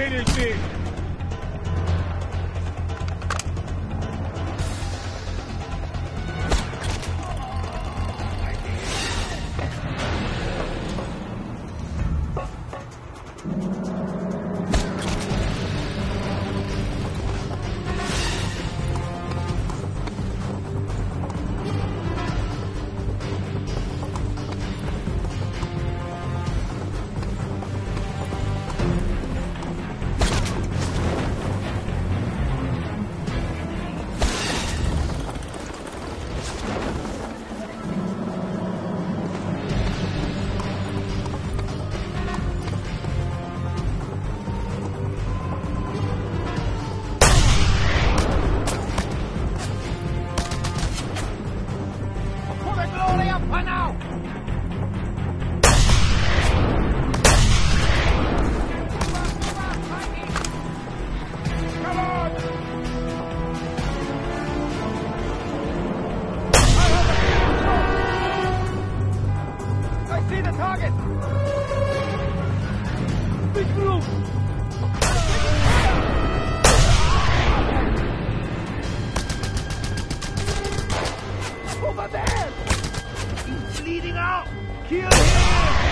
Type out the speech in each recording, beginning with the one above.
Finish this! On! I see the target! Big move! Bleeding out! Kill him!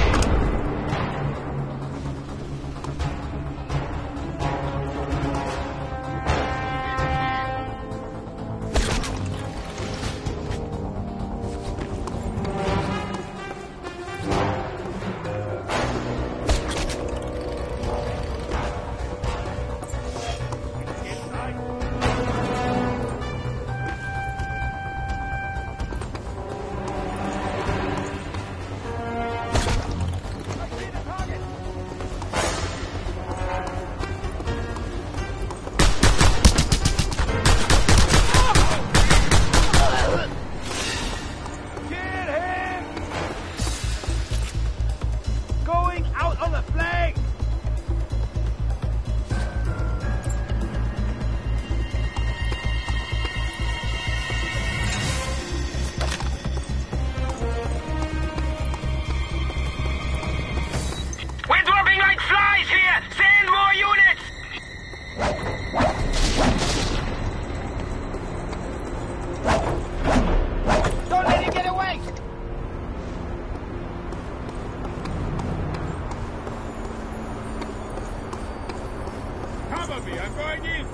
I'm going in!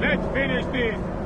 Let's finish this!